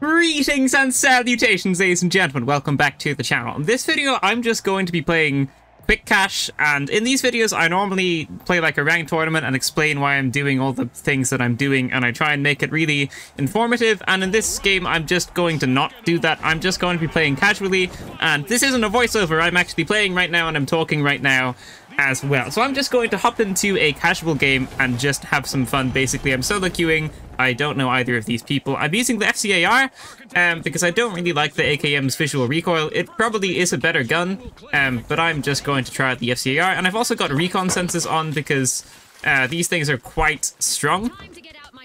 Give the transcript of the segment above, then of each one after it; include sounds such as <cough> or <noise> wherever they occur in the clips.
Greetings and salutations, ladies and gentlemen. Welcome back to the channel. In this video, I'm just going to be playing Quick Cash, and in these videos, I normally play like a ranked tournament and explain why I'm doing all the things that I'm doing, and I try and make it really informative, and in this game, I'm just going to not do that. I'm just going to be playing casually, and this isn't a voiceover. I'm actually playing right now, and I'm talking right now, as well. So I'm just going to hop into a casual game and just have some fun. Basically, I'm solo queuing. I don't know either of these people. I'm using the FCAR um, because I don't really like the AKM's visual recoil. It probably is a better gun, um, but I'm just going to try out the FCAR. And I've also got recon sensors on because uh, these things are quite strong.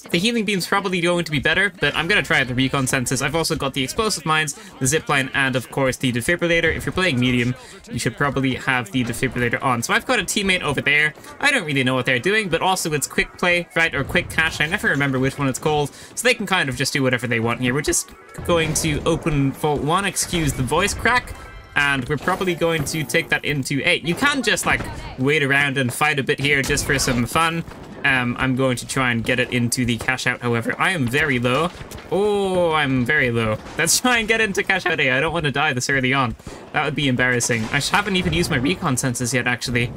The healing beam's probably going to be better, but I'm going to try the recon sensors. I've also got the explosive mines, the zipline, and of course the defibrillator. If you're playing medium, you should probably have the defibrillator on. So I've got a teammate over there. I don't really know what they're doing, but also it's quick play, right, or quick cash. I never remember which one it's called, so they can kind of just do whatever they want here. We're just going to open Vault 1, excuse the voice crack, and we're probably going to take that into A. You can just, like, wait around and fight a bit here just for some fun. Um, I'm going to try and get it into the cash out, however. I am very low. Oh, I'm very low. Let's try and get into cash out A. I don't want to die this early on. That would be embarrassing. I haven't even used my recon sensors yet, actually.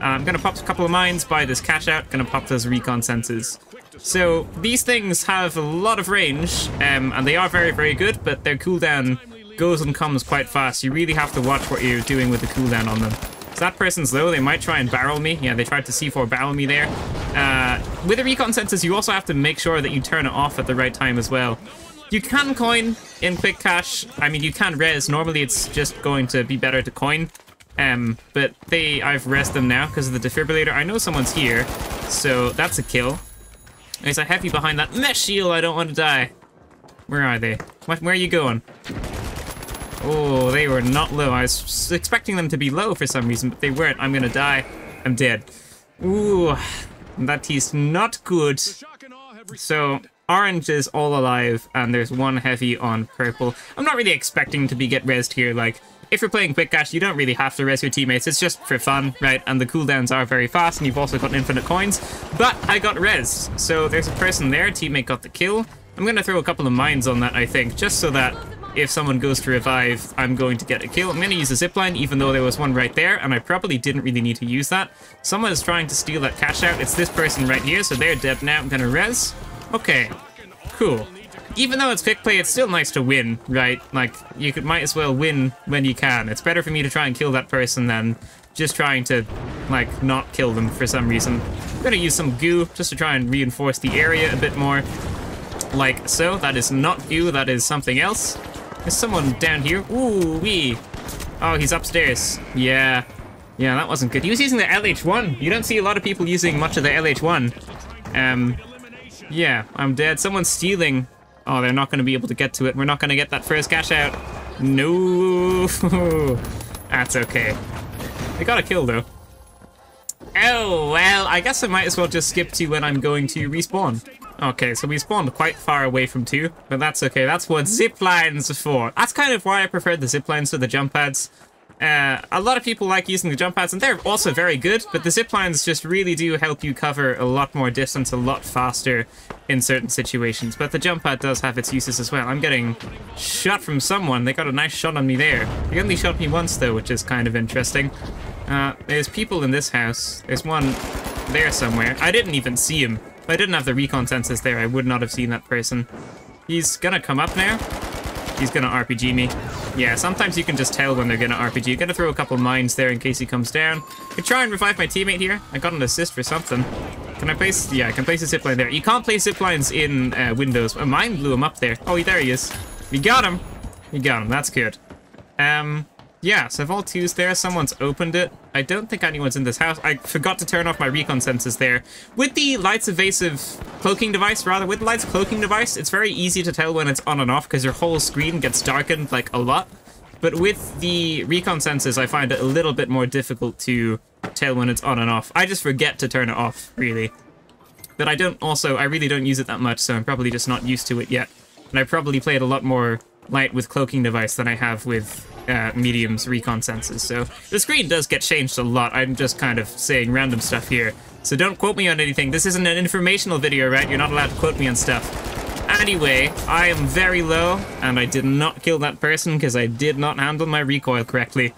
Uh, I'm going to pop a couple of mines, buy this cash out, going to pop those recon sensors. So, these things have a lot of range, um, and they are very, very good, but their cooldown goes and comes quite fast. You really have to watch what you're doing with the cooldown on them. That person's low. They might try and barrel me. Yeah, they tried to C4 barrel me there. Uh, with the recon sensors, you also have to make sure that you turn it off at the right time as well. You can coin in quick cash. I mean, you can res. Normally, it's just going to be better to coin. Um, but they, I've res them now because of the defibrillator. I know someone's here, so that's a kill. There's a heavy behind that mesh shield. I don't want to die. Where are they? Where are you going? Oh, they were not low. I was expecting them to be low for some reason, but they weren't. I'm gonna die. I'm dead. Ooh, that is not good. So, orange is all alive, and there's one heavy on purple. I'm not really expecting to be get rezzed here. Like, if you're playing Quick Cash, you don't really have to res your teammates. It's just for fun, right? And the cooldowns are very fast, and you've also got infinite coins. But I got res, so there's a person there. Teammate got the kill. I'm gonna throw a couple of mines on that, I think, just so that if someone goes to revive, I'm going to get a kill. I'm going to use a zipline, even though there was one right there, and I probably didn't really need to use that. Someone is trying to steal that cash out. It's this person right here, so they're dead now. I'm going to res. Okay, cool. Even though it's pick play, it's still nice to win, right? Like, you could might as well win when you can. It's better for me to try and kill that person than just trying to, like, not kill them for some reason. I'm going to use some goo just to try and reinforce the area a bit more. Like so. That is not goo, that is something else. There's someone down here. Ooh, wee. Oh, he's upstairs. Yeah. Yeah, that wasn't good. He was using the LH1. You don't see a lot of people using much of the LH1. Um, yeah, I'm dead. Someone's stealing. Oh, they're not going to be able to get to it. We're not going to get that first cash out. No. <laughs> That's okay. They got a kill, though. Oh, well, I guess I might as well just skip to when I'm going to respawn. Okay, so we spawned quite far away from two, but that's okay. That's what zip lines are for. That's kind of why I prefer the zip lines to the jump pads. Uh, a lot of people like using the jump pads, and they're also very good, but the zip lines just really do help you cover a lot more distance a lot faster in certain situations. But the jump pad does have its uses as well. I'm getting shot from someone. They got a nice shot on me there. They only shot me once, though, which is kind of interesting. Uh, there's people in this house. There's one there somewhere. I didn't even see him. If I didn't have the recon sensors there, I would not have seen that person. He's gonna come up now. He's gonna RPG me. Yeah, sometimes you can just tell when they're gonna RPG. Gonna throw a couple mines there in case he comes down. Could try and revive my teammate here. I got an assist for something. Can I place? Yeah, I can place a zipline there. You can't place ziplines in uh, Windows. A mine blew him up there. Oh, there he is. We got him. We got him. That's good. Um, yeah, so Vault 2's there. Someone's opened it. I don't think anyone's in this house. I forgot to turn off my recon sensors there. With the Lights Evasive cloaking device, rather, with the Lights cloaking device, it's very easy to tell when it's on and off because your whole screen gets darkened, like, a lot. But with the recon sensors, I find it a little bit more difficult to tell when it's on and off. I just forget to turn it off, really. But I don't also, I really don't use it that much, so I'm probably just not used to it yet. And I probably played a lot more light with cloaking device than I have with uh, medium's recon sensors. So the screen does get changed a lot. I'm just kind of saying random stuff here. So don't quote me on anything. This isn't an informational video, right? You're not allowed to quote me on stuff. Anyway, I am very low, and I did not kill that person because I did not handle my recoil correctly.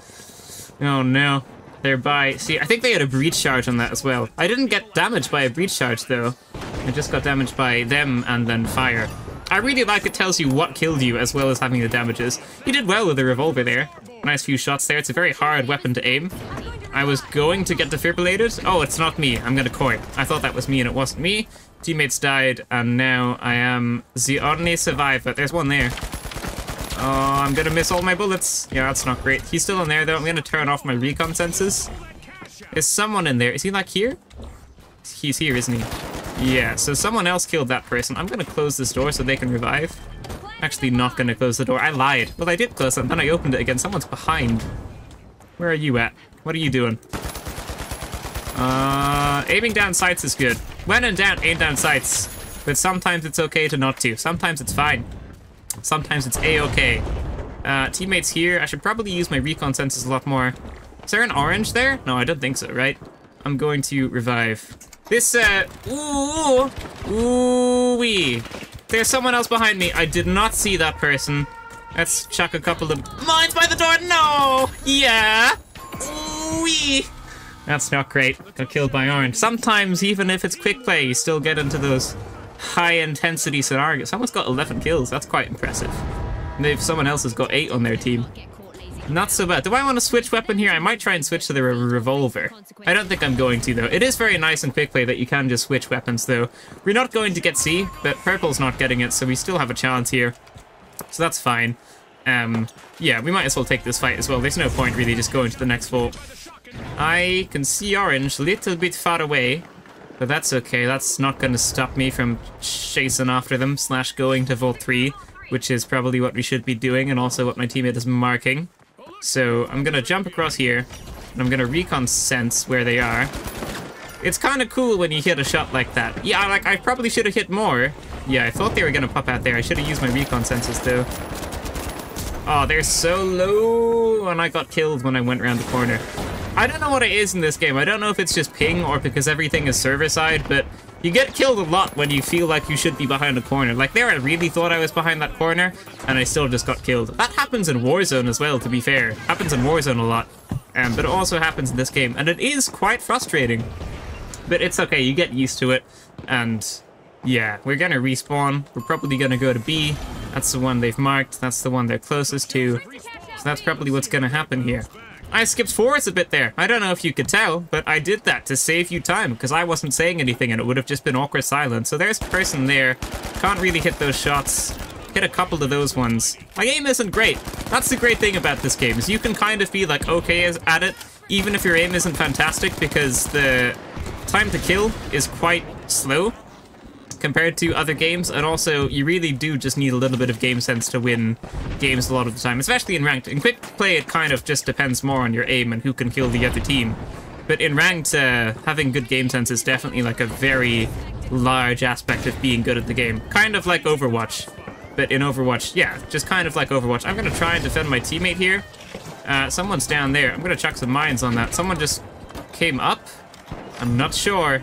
Oh no. They're by... See, I think they had a breach charge on that as well. I didn't get damaged by a breach charge, though. I just got damaged by them and then fire. I really like it tells you what killed you as well as having the damages. You did well with the revolver there. Nice few shots there. It's a very hard weapon to aim. I was going to get defibrillated. Oh, it's not me. I'm gonna coy. I thought that was me and it wasn't me. Teammates died and now I am the only survivor. There's one there. Oh, I'm gonna miss all my bullets. Yeah, that's not great. He's still in there though. I'm gonna turn off my recon senses. Is someone in there? Is he like here? He's here, isn't he? Yeah, so someone else killed that person. I'm gonna close this door so they can revive. Actually not gonna close the door. I lied. Well, I did close it, and then I opened it again. Someone's behind. Where are you at? What are you doing? Uh, aiming down sights is good. When in doubt, aim down sights. But sometimes it's okay to not to. Sometimes it's fine. Sometimes it's a-okay. Uh, teammates here. I should probably use my recon senses a lot more. Is there an orange there? No, I don't think so, right? I'm going to revive. This, uh, ooh, ooh wee. There's someone else behind me. I did not see that person. Let's chuck a couple of mines by the door. No! Yeah! Ooh wee. That's not great. Got killed by orange. Sometimes, even if it's quick play, you still get into those high-intensity scenarios. Someone's got 11 kills. That's quite impressive. And if someone else has got 8 on their team. Not so bad. Do I want to switch weapon here? I might try and switch to the re revolver. I don't think I'm going to, though. It is very nice in quick play that you can just switch weapons, though. We're not going to get C, but Purple's not getting it, so we still have a chance here. So that's fine. Um, yeah, we might as well take this fight as well. There's no point really just going to the next vault. I can see orange a little bit far away, but that's okay. That's not going to stop me from chasing after them slash going to vault 3, which is probably what we should be doing and also what my teammate is marking. So I'm gonna jump across here, and I'm gonna recon sense where they are. It's kind of cool when you hit a shot like that. Yeah, like, I probably should have hit more. Yeah, I thought they were gonna pop out there. I should have used my recon senses, though. Oh, they're so low, and I got killed when I went around the corner. I don't know what it is in this game. I don't know if it's just ping or because everything is server side, but you get killed a lot when you feel like you should be behind a corner. Like there, I really thought I was behind that corner, and I still just got killed. That happens in Warzone as well, to be fair. Happens in Warzone a lot. Um, but it also happens in this game, and it is quite frustrating. But it's okay, you get used to it, and yeah, we're gonna respawn. We're probably gonna go to B. That's the one they've marked. That's the one they're closest to. So that's probably what's gonna happen here. I skipped forwards a bit there. I don't know if you could tell, but I did that to save you time because I wasn't saying anything and it would have just been awkward silence. So there's a person there. Can't really hit those shots. Hit a couple of those ones. My aim isn't great. That's the great thing about this game is you can kind of be like okay at it even if your aim isn't fantastic because the time to kill is quite slow compared to other games, and also you really do just need a little bit of game sense to win games a lot of the time, especially in ranked. In quick play, it kind of just depends more on your aim and who can kill the other team. But in ranked, uh, having good game sense is definitely like a very large aspect of being good at the game. Kind of like Overwatch. But in Overwatch, yeah, just kind of like Overwatch. I'm going to try and defend my teammate here. Uh, someone's down there. I'm going to chuck some mines on that. Someone just came up. I'm not sure.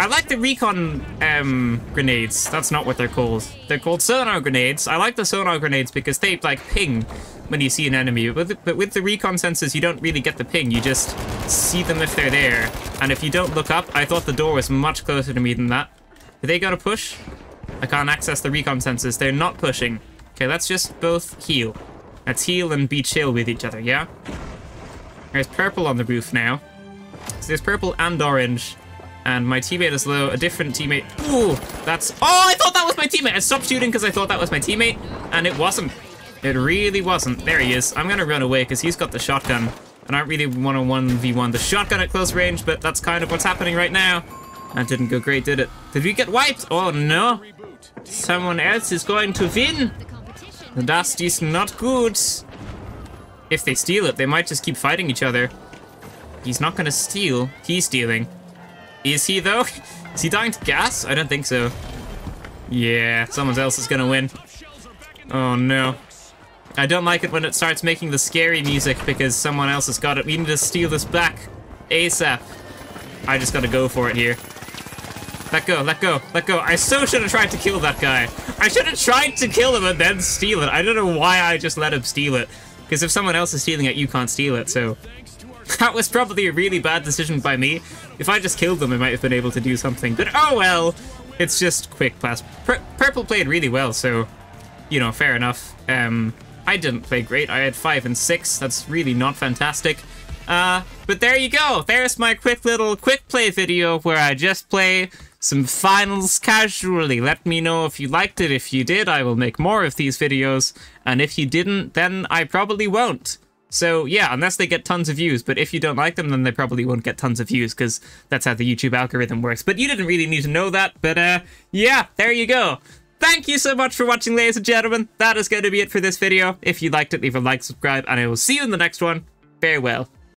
I like the recon um, grenades. That's not what they're called. They're called sonar grenades. I like the sonar grenades because they like ping when you see an enemy. But, but with the recon sensors, you don't really get the ping. You just see them if they're there. And if you don't look up, I thought the door was much closer to me than that. Are they gonna push? I can't access the recon sensors. They're not pushing. Okay, let's just both heal. Let's heal and be chill with each other, yeah? There's purple on the roof now. So there's purple and orange. And my teammate is low. A different teammate. Ooh, that's... Oh, I thought that was my teammate. I stopped shooting because I thought that was my teammate. And it wasn't. It really wasn't. There he is. I'm going to run away because he's got the shotgun. And I really want to 1v1 the shotgun at close range, but that's kind of what's happening right now. That didn't go great, did it? Did we get wiped? Oh, no. Someone else is going to win. That is not good. If they steal it, they might just keep fighting each other. He's not going to steal. He's stealing. Is he, though? <laughs> Is he dying to gas? I don't think so. Yeah, someone else is gonna win. Oh, no. I don't like it when it starts making the scary music because someone else has got it. We need to steal this back ASAP. I just gotta go for it here. Let go, let go, let go. I so should have tried to kill that guy. I should have tried to kill him and then steal it. I don't know why I just let him steal it. Because if someone else is stealing it, you can't steal it, so... That was probably a really bad decision by me. If I just killed them, I might have been able to do something. But oh well! It's just quick pass. Pur Purple played really well, so... You know, fair enough. Um, I didn't play great. I had 5 and 6. That's really not fantastic. Uh, but there you go. There's my quick little quick play video where I just play some finals casually. Let me know if you liked it. If you did, I will make more of these videos. And if you didn't, then I probably won't. So yeah, unless they get tons of views, but if you don't like them, then they probably won't get tons of views, because that's how the YouTube algorithm works. But you didn't really need to know that, but uh, yeah, there you go. Thank you so much for watching, ladies and gentlemen. That is going to be it for this video. If you liked it, leave a like, subscribe, and I will see you in the next one. Farewell.